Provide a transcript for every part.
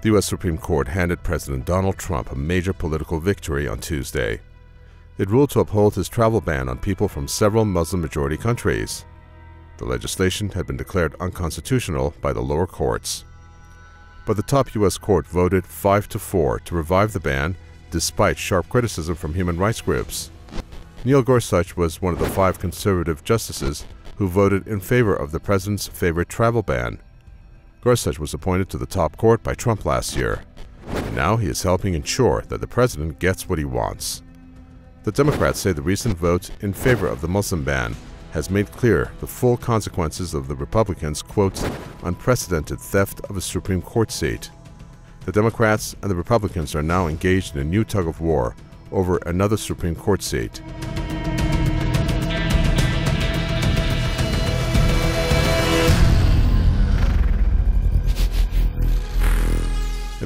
The U.S. Supreme Court handed President Donald Trump a major political victory on Tuesday. It ruled to uphold his travel ban on people from several Muslim majority countries. The legislation had been declared unconstitutional by the lower courts. But the top U.S. court voted 5 to 4 to revive the ban despite sharp criticism from human rights groups. Neil Gorsuch was one of the five conservative justices who voted in favor of the president's favorite travel ban. Gorsuch was appointed to the top court by Trump last year, and now he is helping ensure that the president gets what he wants. The Democrats say the recent vote in favor of the Muslim ban has made clear the full consequences of the Republicans' quote, unprecedented theft of a Supreme Court seat. The Democrats and the Republicans are now engaged in a new tug of war over another Supreme Court seat.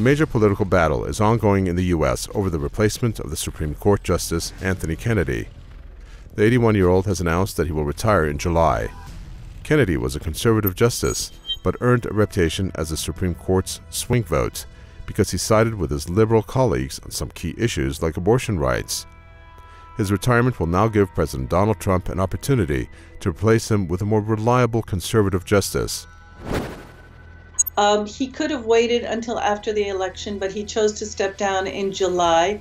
Major political battle is ongoing in the U.S. over the replacement of the Supreme Court Justice Anthony Kennedy. The 81 year old has announced that he will retire in July. Kennedy was a conservative justice, but earned a reputation as the Supreme Court's swing vote because he sided with his liberal colleagues on some key issues like abortion rights. His retirement will now give President Donald Trump an opportunity to replace him with a more reliable conservative justice. Um, he could have waited until after the election, but he chose to step down in July.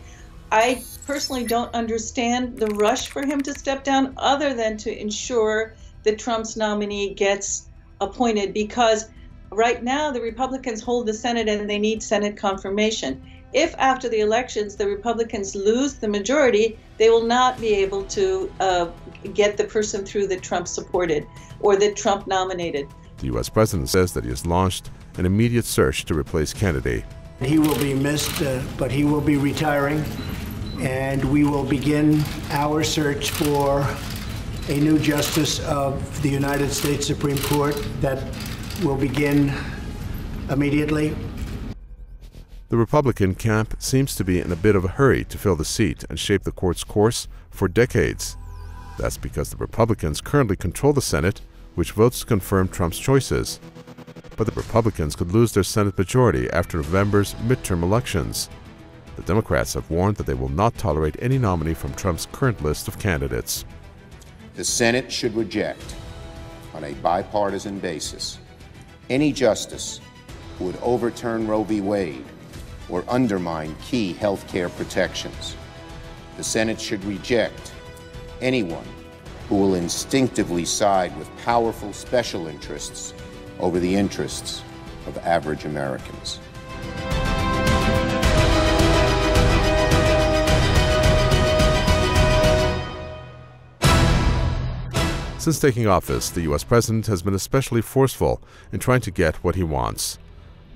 I personally don't understand the rush for him to step down, other than to ensure that Trump's nominee gets appointed, because right now the Republicans hold the Senate and they need Senate confirmation. If after the elections the Republicans lose the majority, they will not be able to uh, get the person through that Trump supported or that Trump nominated. The U.S. president says that he has launched an immediate search to replace Kennedy. He will be missed, uh, but he will be retiring, and we will begin our search for a new justice of the United States Supreme Court that will begin immediately. The Republican camp seems to be in a bit of a hurry to fill the seat and shape the court's course for decades. That's because the Republicans currently control the Senate which votes to confirm Trump's choices. But the Republicans could lose their Senate majority after November's midterm elections. The Democrats have warned that they will not tolerate any nominee from Trump's current list of candidates. The Senate should reject, on a bipartisan basis, any justice who would overturn Roe v. Wade or undermine key health care protections. The Senate should reject anyone who will instinctively side with powerful special interests over the interests of average Americans. Since taking office, the U.S. president has been especially forceful in trying to get what he wants.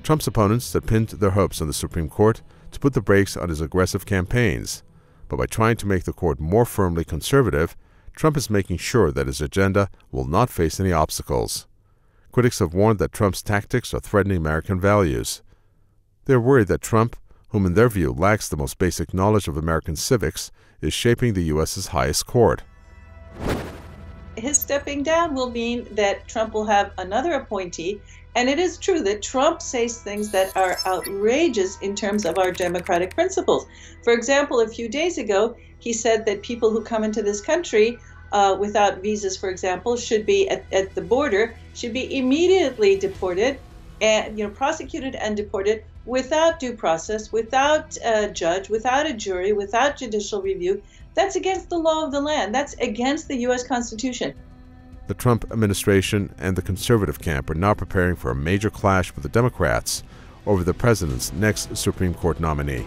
Trump's opponents had pinned their hopes on the Supreme Court to put the brakes on his aggressive campaigns, but by trying to make the court more firmly conservative, Trump is making sure that his agenda will not face any obstacles. Critics have warned that Trump's tactics are threatening American values. They are worried that Trump, whom in their view lacks the most basic knowledge of American civics, is shaping the U.S.'s highest court. His stepping down will mean that Trump will have another appointee. And it is true that Trump says things that are outrageous in terms of our democratic principles. For example, a few days ago, he said that people who come into this country uh, without visas, for example, should be at, at the border, should be immediately deported and you know prosecuted and deported without due process, without a judge, without a jury, without judicial review. That's against the law of the land. That's against the U.S. Constitution. The Trump administration and the conservative camp are now preparing for a major clash with the Democrats over the president's next Supreme Court nominee.